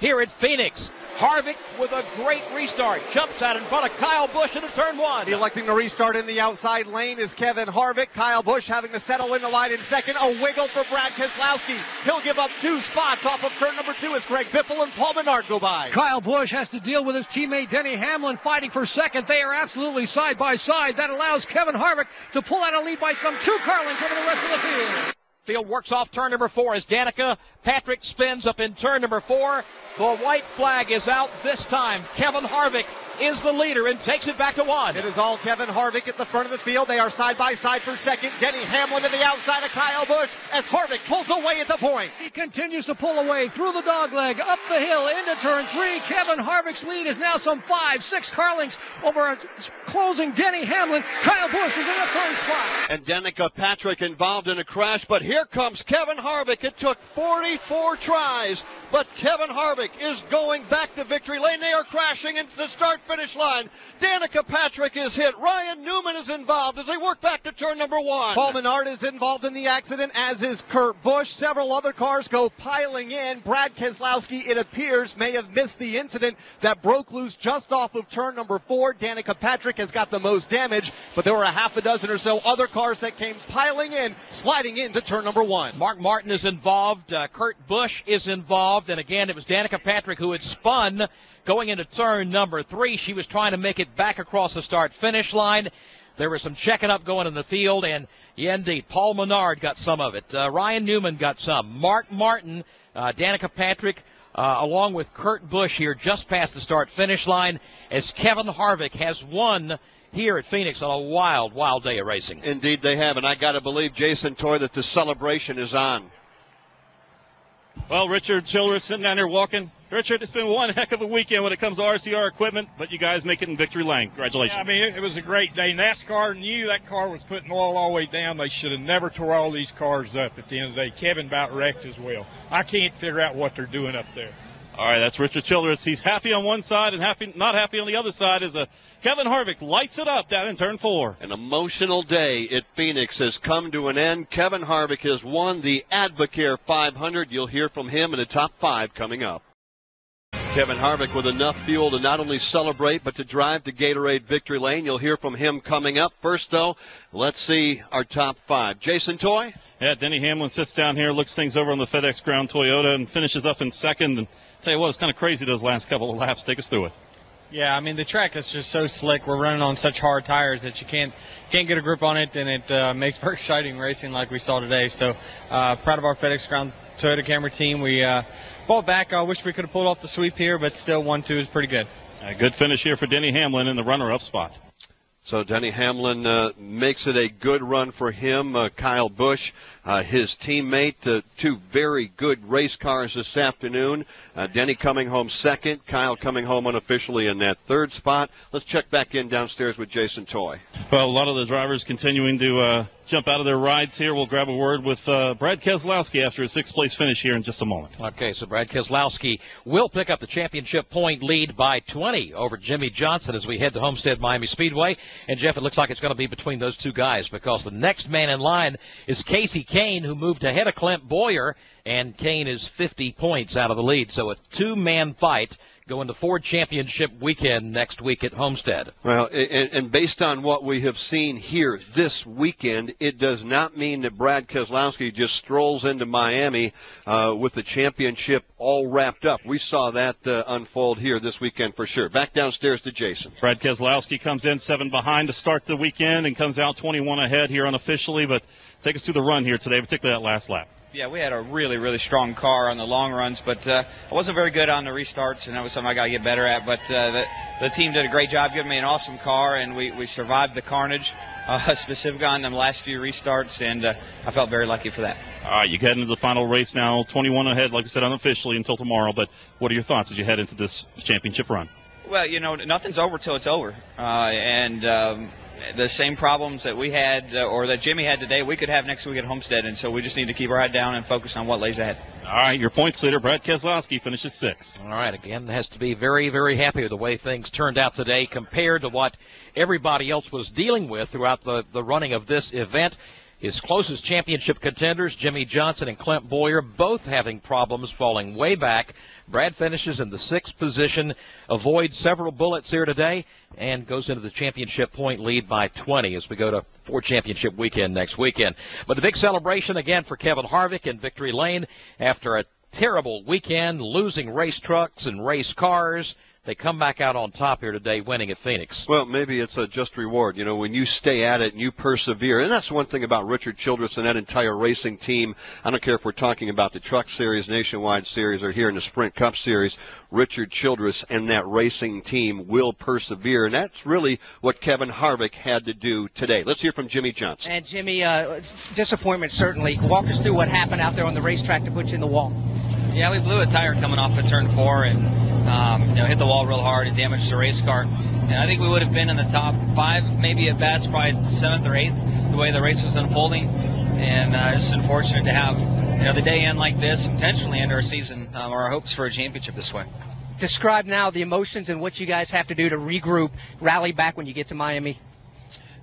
here at Phoenix. Harvick with a great restart. Jumps out in front of Kyle Busch into turn one. Electing to restart in the outside lane is Kevin Harvick. Kyle Busch having to settle in the line in second. A wiggle for Brad Keselowski. He'll give up two spots off of turn number two as Greg Biffle and Paul Menard go by. Kyle Busch has to deal with his teammate Denny Hamlin fighting for second. They are absolutely side by side. That allows Kevin Harvick to pull out a lead by some two car lengths over the rest of the field. Field works off turn number four as Danica Patrick spins up in turn number four. The white flag is out this time. Kevin Harvick is the leader and takes it back to one. It is all Kevin Harvick at the front of the field. They are side by side for second. Denny Hamlin to the outside of Kyle Busch as Harvick pulls away at the point. He continues to pull away through the dogleg, up the hill, into turn three. Kevin Harvick's lead is now some five, six car lengths over a closing Denny Hamlin. Kyle Busch is in the third spot. And Danica Patrick involved in a crash, but here comes Kevin Harvick. It took 44 tries, but Kevin Harvick is going back to victory lane. They are crashing into the start finish line. Danica Patrick is hit. Ryan Newman is involved as they work back to turn number one. Paul Menard is involved in the accident, as is Kurt Busch. Several other cars go piling in. Brad Keselowski, it appears, may have missed the incident that broke loose just off of turn number four. Danica Patrick has got the most damage, but there were a half a dozen or so other cars that came piling in, sliding into turn number one. Mark Martin is involved. Uh, Kurt Busch is involved. And again, it was Danica Patrick who had spun going into turn number three. She was trying to make it back across the start finish line. There was some checking up going in the field, and yeah, indeed, Paul Menard got some of it. Uh, Ryan Newman got some. Mark Martin, uh, Danica Patrick, uh, along with Kurt Busch here just past the start finish line as Kevin Harvick has won here at Phoenix on a wild, wild day of racing. Indeed, they have, and I got to believe, Jason Toy, that the celebration is on. Well, Richard Childress sitting down here walking. Richard, it's been one heck of a weekend when it comes to RCR equipment, but you guys make it in victory lane. Congratulations. Yeah, I mean, it, it was a great day. NASCAR knew that car was putting oil all the way down. They should have never tore all these cars up at the end of the day. Kevin about wrecked as well. I can't figure out what they're doing up there. All right, that's Richard Childress. He's happy on one side and happy, not happy on the other side. As a Kevin Harvick lights it up down in turn four. An emotional day at Phoenix has come to an end. Kevin Harvick has won the AdvoCare 500. You'll hear from him in the top five coming up. Kevin Harvick with enough fuel to not only celebrate but to drive to Gatorade Victory Lane. You'll hear from him coming up. First, though, let's see our top five. Jason Toy. Yeah, Denny Hamlin sits down here, looks things over on the FedEx Ground Toyota, and finishes up in second. And tell you what, it's kind of crazy those last couple of laps. Take us through it. Yeah, I mean the track is just so slick. We're running on such hard tires that you can't can't get a grip on it, and it uh, makes for exciting racing like we saw today. So uh, proud of our FedEx Ground Toyota Camry team. We uh, fought back. I wish we could have pulled off the sweep here, but still one two is pretty good. A good finish here for Denny Hamlin in the runner-up spot. So Denny Hamlin uh, makes it a good run for him. Uh, Kyle Busch, uh, his teammate, uh, two very good race cars this afternoon. Uh, Denny coming home second, Kyle coming home unofficially in that third spot. Let's check back in downstairs with Jason Toy. Well, a lot of the drivers continuing to uh, jump out of their rides here. We'll grab a word with uh, Brad Keselowski after a sixth place finish here in just a moment. Okay, so Brad Keselowski will pick up the championship point lead by 20 over Jimmie Johnson as we head to Homestead Miami Speedway. And Jeff, it looks like it's going to be between those two guys because the next man in line is Kasey Kahne, who moved ahead of Clint Bowyer, and Kahne is 50 points out of the lead. So a two-man fight going to Ford Championship weekend next week at Homestead. Well, and, and, based on what we have seen here this weekend, it does not mean that Brad Keselowski just strolls into Miami uh, with the championship all wrapped up. We saw that uh, unfold here this weekend for sure. Back downstairs to Jason. Brad Keselowski comes in seven behind to start the weekend and comes out 21 ahead here unofficially, but take us through the run here today, particularly that last lap. Yeah, we had a really, really strong car on the long runs, but uh, I wasn't very good on the restarts, and that was something I got to get better at. But uh, the, the team did a great job giving me an awesome car, and we, we survived the carnage, uh, specifically on the last few restarts, and uh, I felt very lucky for that. All right, you head into the final race now, 21 ahead, like I said, unofficially until tomorrow. But what are your thoughts as you head into this championship run? Well, you know, nothing's over till it's over, uh, and um, the same problems that we had uh, or that Jimmy had today, we could have next week at Homestead, and so we just need to keep our head down and focus on what lays ahead. All right, your points leader, Brad Keselowski, finishes sixth. All right, again, has to be very, very happy with the way things turned out today compared to what everybody else was dealing with throughout the, the running of this event. His closest championship contenders, Jimmie Johnson and Clint Bowyer, both having problems falling way back. Brad finishes in the sixth position, avoids several bullets here today, and goes into the championship point lead by 20 as we go to Ford Championship weekend next weekend. But the big celebration again for Kevin Harvick in Victory Lane after a terrible weekend, losing race trucks and race cars they come back out on top here today, winning at Phoenix. Well, maybe it's a just reward. You know, when you stay at it and you persevere, and that's one thing about Richard Childress and that entire racing team. I don't care if we're talking about the Truck Series, Nationwide Series, or here in the Sprint Cup Series. Richard Childress and that racing team will persevere, and that's really what Kevin Harvick had to do today. Let's hear from Jimmie Johnson. And Jimmy, uh, disappointment certainly. Walk us through what happened out there on the racetrack to put you in the wall. Yeah, we blew a tire coming off of turn four and um, you know hit the wall real hard and damaged the race car. And I think we would have been in the top five, maybe at best, probably seventh or eighth, the way the race was unfolding. And uh, it's unfortunate to have you know the day end like this, potentially end our season um, or our hopes for a championship this way. Describe now the emotions and what you guys have to do to regroup, rally back when you get to Miami.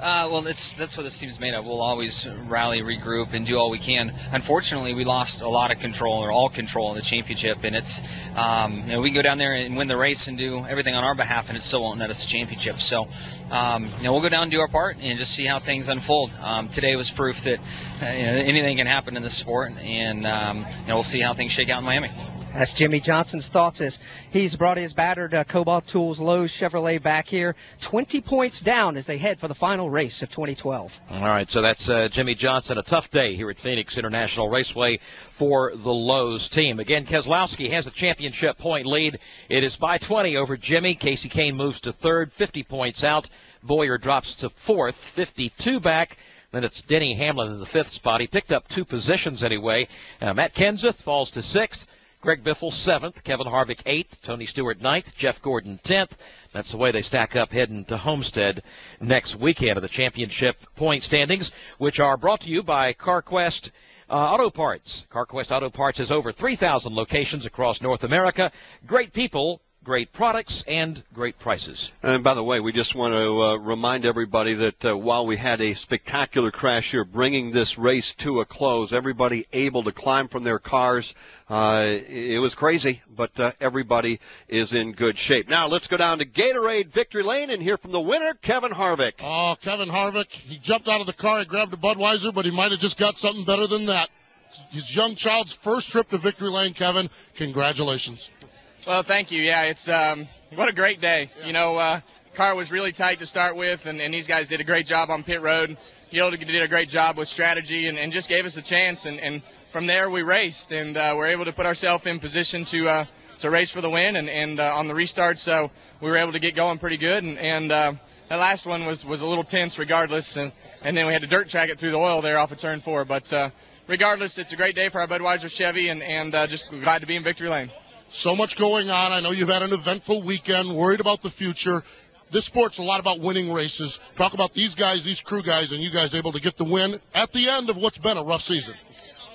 Uh, well, that's that's what this team's made of. We'll always rally, regroup, and do all we can. Unfortunately, we lost a lot of control or all control in the championship, and it's um, you know we can go down there and win the race and do everything on our behalf, and it still won't net us a championship. So, um, you know, we'll go down and do our part and just see how things unfold. Um, today was proof that uh, you know, anything can happen in this sport, and um, you know, we'll see how things shake out in Miami. That's Jimmie Johnson's thoughts as he's brought his battered uh, Kobalt Tools Lowe's Chevrolet back here. 20 points down as they head for the final race of 2012. All right, so that's uh, Jimmie Johnson. A tough day here at Phoenix International Raceway for the Lowe's team. Again, Keselowski has a championship point lead. It is by 20 over Jimmy. Kasey Kahne moves to third, 50 points out. Bowyer drops to fourth, 52 back. Then it's Denny Hamlin in the fifth spot. He picked up two positions anyway. Uh, Matt Kenseth falls to sixth. Greg Biffle seventh, Kevin Harvick eighth, Tony Stewart ninth, Jeff Gordon tenth. That's the way they stack up heading to Homestead next weekend of the championship point standings, which are brought to you by CarQuest. Uh, Auto Parts. CarQuest Auto Parts has over 3,000 locations across North America. Great people, great products and great prices. And by the way, we just want to uh, remind everybody that uh, while we had a spectacular crash here, bringing this race to a close, everybody able to climb from their cars. Uh, it was crazy, but uh, everybody is in good shape. Now let's go down to Gatorade Victory Lane and hear from the winner, Kevin Harvick. Oh, Kevin Harvick. He jumped out of the car and grabbed a Budweiser, but he might have just got something better than that. His young child's first trip to Victory Lane, Kevin. Congratulations. Well, thank you. Yeah, it's um, what a great day. Yeah. You know, uh, car was really tight to start with, and, and these guys did a great job on pit road. Yoda did a great job with strategy and, and just gave us a chance. And, and from there, we raced and uh, we're able to put ourselves in position to uh, to race for the win. And, and uh, on the restart, so we were able to get going pretty good. And, and uh, that last one was, was a little tense, regardless. And, and then we had to dirt track it through the oil there off of turn four. But uh, regardless, it's a great day for our Budweiser Chevy, and, and uh, just glad to be in victory lane. So much going on. I know you've had an eventful weekend, worried about the future. This sport's a lot about winning races. Talk about these guys, these crew guys, and you guys able to get the win at the end of what's been a rough season.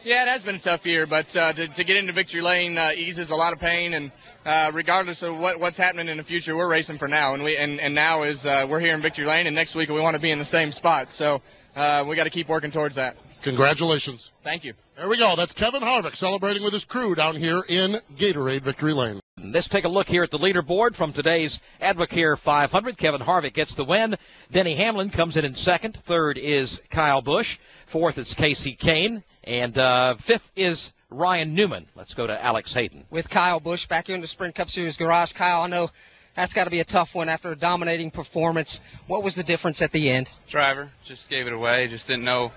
Yeah, it has been a tough year, but uh, to, to, get into victory lane uh, eases a lot of pain, and uh, regardless of what, what's happening in the future, we're racing for now, and we and, and now is uh, we're here in victory lane, and next week we want to be in the same spot, so uh, we got to keep working towards that. Congratulations. Thank you. There we go. That's Kevin Harvick celebrating with his crew down here in Gatorade Victory Lane. Let's take a look here at the leaderboard from today's AdvoCare 500. Kevin Harvick gets the win. Denny Hamlin comes in in second. Third is Kyle Busch. Fourth is Kasey Kahne. And uh, fifth is Ryan Newman. Let's go to Alex Hayden. With Kyle Busch back here in the Sprint Cup Series garage. Kyle, I know that's got to be a tough one after a dominating performance. What was the difference at the end? Driver just gave it away. Just didn't know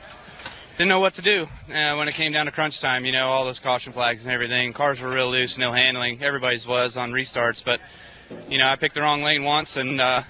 didn't know what to do uh, when it came down to crunch time. You know, all those caution flags and everything. Cars were real loose, no handling. Everybody's was on restarts, but you know, I picked the wrong lane once, and uh,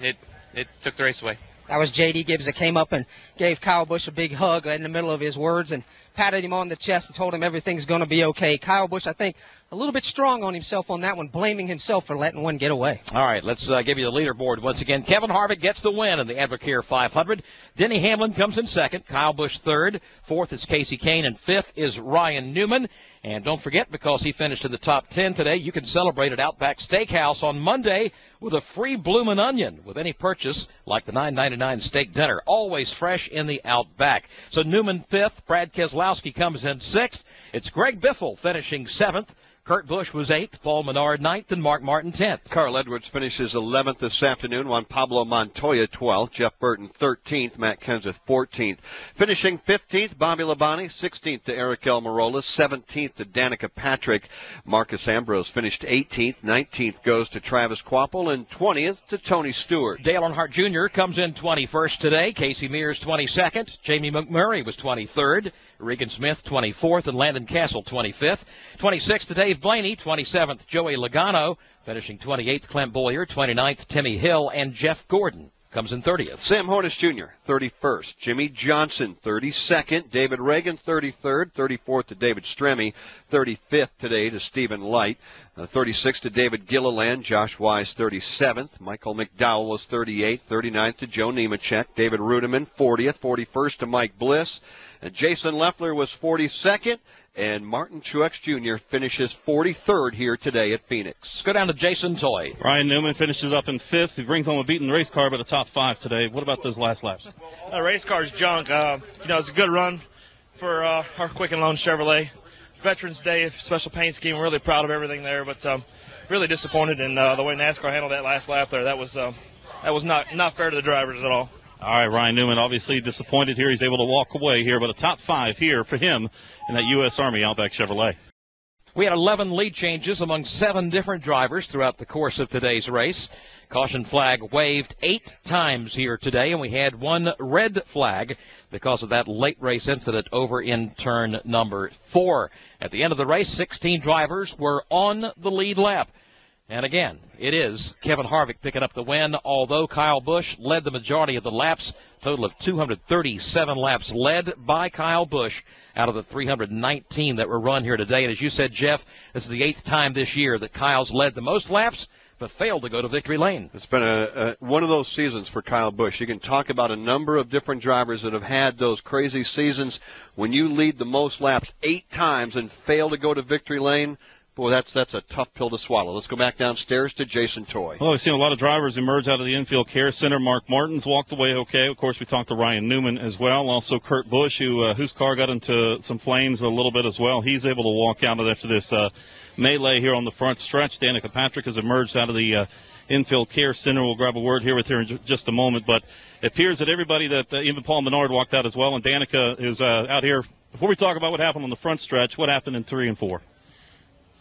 it it took the race away. That was J.D. Gibbs that came up and gave Kyle Busch a big hug in the middle of his words and patted him on the chest and told him everything's going to be okay. Kyle Busch, I think, a little bit strong on himself on that one, blaming himself for letting one get away. All right, let's uh, give you the leaderboard once again. Kevin Harvick gets the win in the AdvoCare 500. Denny Hamlin comes in second. Kyle Busch third. Fourth is Kasey Kahne, and fifth is Ryan Newman. And don't forget, because he finished in the top 10 today, you can celebrate at Outback Steakhouse on Monday with a free bloomin' onion with any purchase, like the $9.99 steak dinner. Always fresh in the Outback. So Newman fifth, Brad Keselowski comes in sixth. It's Greg Biffle finishing seventh. Kurt Busch was eighth, Paul Menard ninth, and Mark Martin tenth. Carl Edwards finishes 11th this afternoon. Juan Pablo Montoya 12th, Jeff Burton 13th, Matt Kenseth 14th. Finishing 15th, Bobby Labonte, 16th to Aric Almirola, 17th to Danica Patrick. Marcos Ambrose finished 18th, 19th goes to Travis Kvapil, and 20th to Tony Stewart. Dale Earnhardt Jr. comes in 21st today. Casey Mears 22nd. Jamie McMurray was 23rd. Regan Smith 24th and Landon Cassill 25th. 26th to Dave Blaney, 27th Joey Logano, finishing 28th Clint Bowyer, 29th Timmy Hill, and Jeff Gordon comes in 30th. Sam Hornish Jr., 31st. Jimmie Johnson, 32nd. David Ragan, 33rd. 34th to David Stremme. 35th today to Stephen Leicht. Uh, 36th to David Gilliland. Josh Wise, 37th. Michael McDowell was 38th. 39th to Joe Nemechek. David Reutimann, 40th. 41st to Mike Bliss. And Jason Leffler was 42nd and Martin Truex Jr. finishes 43rd here today at Phoenix. Let's go down to Jason Toy. Ryan Newman finishes up in fifth. He brings home a beaten race car, but a top five today. What about those last laps? Uh, race car's junk. Uh, you know, it's a good run for uh, our and Loan Chevrolet. Veterans Day special paint scheme. Really proud of everything there, but um, really disappointed in uh, the way NASCAR handled that last lap there. That was um, that was not not fair to the drivers at all. All right, Ryan Newman obviously disappointed here. He's able to walk away here, but a top five here for him in that U.S. Army Outback Chevrolet. We had 11 lead changes among seven different drivers throughout the course of today's race. Caution flag waved eight times here today, and we had one red flag because of that late race incident over in turn number four. At the end of the race, 16 drivers were on the lead lap. And again, it is Kevin Harvick picking up the win, although Kyle Busch led the majority of the laps, total of 237 laps led by Kyle Busch out of the 319 that were run here today. And as you said, Jeff, this is the eighth time this year that Kyle's led the most laps but failed to go to victory lane. It's been a, a, one of those seasons for Kyle Busch. You can talk about a number of different drivers that have had those crazy seasons. When you lead the most laps eight times and fail to go to victory lane, Boy, that's that's a tough pill to swallow. Let's go back downstairs to Jason Toy. Well, we've seen a lot of drivers emerge out of the infield care center. Mark Martins walked away okay. Of course, we talked to Ryan Newman as well. Also, Kurt Busch, who uh, whose car got into some flames a little bit as well. He's able to walk out after this uh, melee here on the front stretch. Danica Patrick has emerged out of the uh, infield care center. We'll grab a word here with her in just a moment, but it appears that everybody that uh, even Paul Menard walked out as well, and Danica is uh, out here. Before we talk about what happened on the front stretch, what happened in three and four?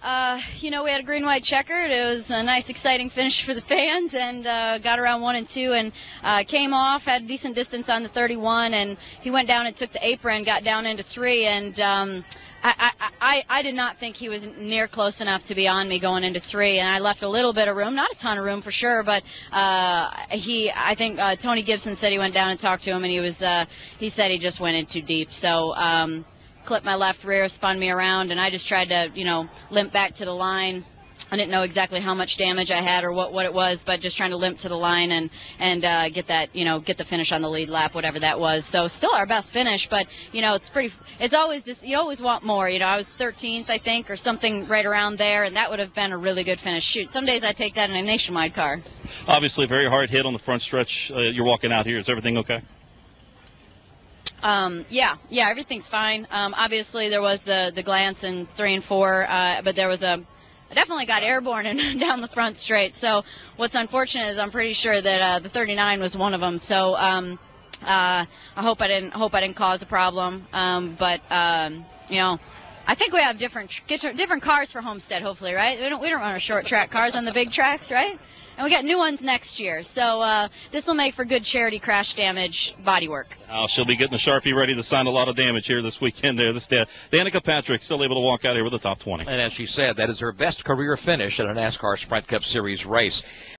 Uh, you know, we had a green white checkered. It was a nice, exciting finish for the fans, and uh, got around one and two, and uh, came off, had a decent distance on the 31, and he went down and took the apron, got down into three, and um, I, I, I, did not think he was near close enough to be on me going into three, and I left a little bit of room, not a ton of room for sure, but uh, he, I think uh, Tony Gibson said he went down and talked to him, and he was, uh, he said he just went in too deep, so. Um, clipped my left rear, spun me around, and I just tried to, you know, limp back to the line. I didn't know exactly how much damage I had or what, what it was, but just trying to limp to the line and and uh, get that you know get the finish on the lead lap, whatever that was. So still our best finish, but you know it's pretty. It's always just you always want more. You know I was 13th I think or something right around there, and that would have been a really good finish. Shoot, some days I take that in a nationwide car. Obviously, very hard hit on the front stretch. Uh, you're walking out here. Is everything okay? Um, yeah, yeah, everything's fine. Um, obviously, there was the the glance in three and four, uh, but there was a I definitely got airborne and down the front straight. So what's unfortunate is I'm pretty sure that uh, the 39 was one of them. So um, uh, I hope I didn't hope I didn't cause a problem. Um, but um, you know. I think we have different different cars for Homestead, hopefully, right? We don't we don't run our short track cars on the big tracks, right? And we got new ones next year. So uh, this will make for good charity crash damage bodywork. Oh, she'll be getting the Sharpie ready to sign a lot of damage here this weekend. There, this day. Danica Patrick still able to walk out here with the top 20. And as she said, that is her best career finish at a NASCAR Sprint Cup Series race.